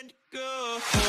and go.